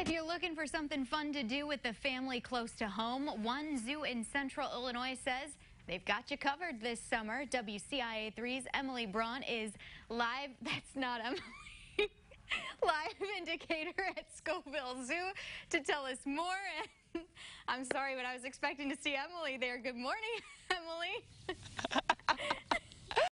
If you're looking for something fun to do with the family close to home, one zoo in central Illinois says they've got you covered this summer. WCIA 3's Emily Braun is live. That's not Emily. live indicator at Scovill Zoo to tell us more. I'm sorry, but I was expecting to see Emily there. Good morning, Emily.